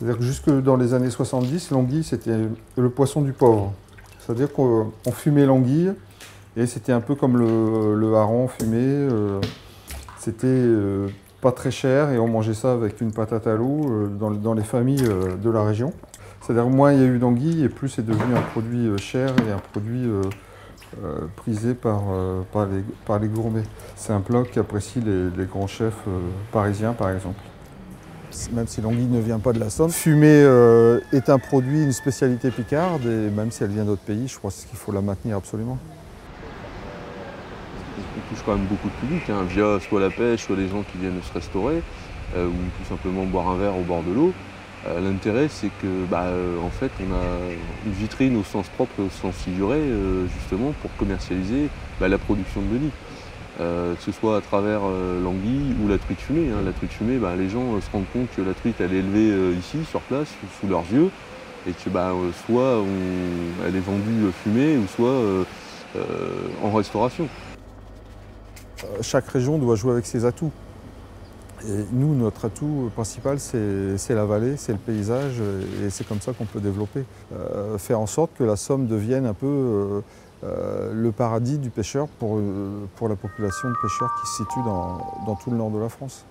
C'est-à-dire que jusque dans les années 70, l'anguille, c'était le poisson du pauvre. C'est-à-dire qu'on fumait l'anguille, et c'était un peu comme le, hareng fumé. euh, c'était euh, pas très cher, et on mangeait ça avec une patate à l'eau euh, dans, les familles de la région. C'est-à-dire moins il y a eu d'anguilles, et plus c'est devenu un produit cher et un produit prisé par, les, gourmets. C'est un plat qu'apprécient les, grands chefs parisiens, par exemple. Même si l'anguille ne vient pas de la Somme, fumer euh, est un produit, une spécialité picarde, et même si elle vient d'autres pays, je crois qu'il faut la maintenir absolument. On touche quand même beaucoup de public, hein, via soit la pêche, soit les gens qui viennent se restaurer, euh, ou tout simplement boire un verre au bord de l'eau. Euh, L'intérêt, c'est que, bah, en fait, on a une vitrine au sens propre et au sens figuré, justement, pour commercialiser bah, la production de Denis. Euh, que ce soit à travers euh, l'anguille ou la truite fumée. hein. La truite fumée, bah, les gens euh, se rendent compte que la truite, elle est élevée ici, sur place, sous, leurs yeux, et que bah, soit elle est vendue fumée, ou soit en restauration. Chaque région doit jouer avec ses atouts. Nous, notre atout principal, c'est la vallée, c'est le paysage, et c'est comme ça qu'on peut développer. Faire en sorte que la Somme devienne un peu euh, le paradis du pêcheur pour, euh, pour la population de pêcheurs qui se situe dans tout le nord de la France.